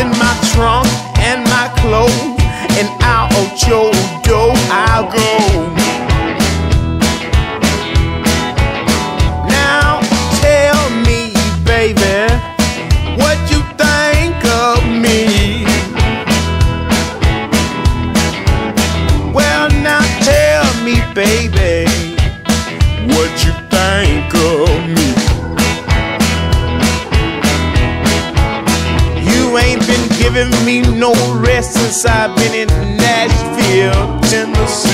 in my trunk and my clothes, and I'll your door I'll go. You ain't been giving me no rest since I've been in Nashville, Tennessee.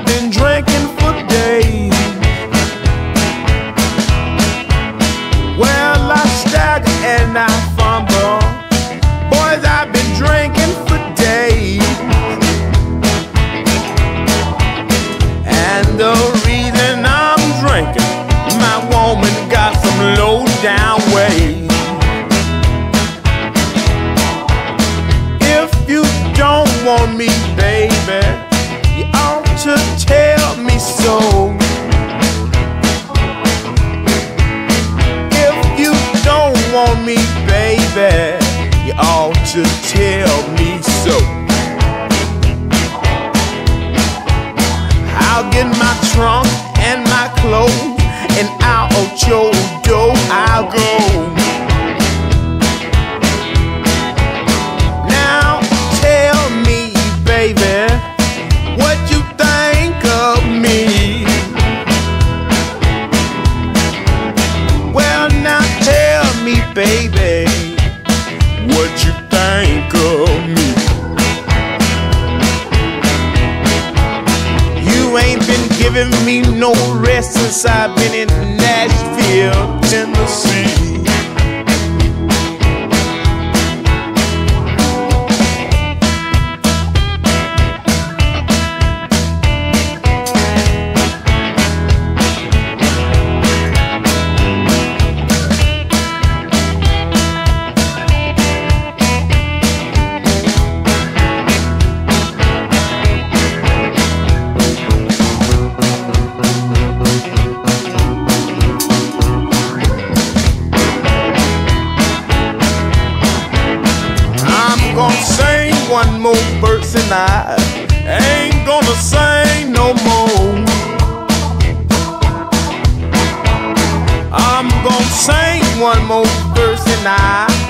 I've been drinking for days. Well, I stagger and I. Boys, I've been drinking for days. And the trunk and my clothes. since I've been in Nashville, Tennessee. I'm gonna sing one more verse and I